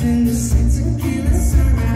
since it's a killing some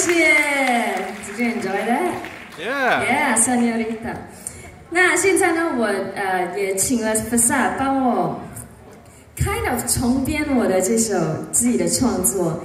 谢谢，Did you enjoy that? Yeah, yeah, señorita 那现在呢，我呃也请了 Pasa 帮我 kind of 重编我的这首自己的创作。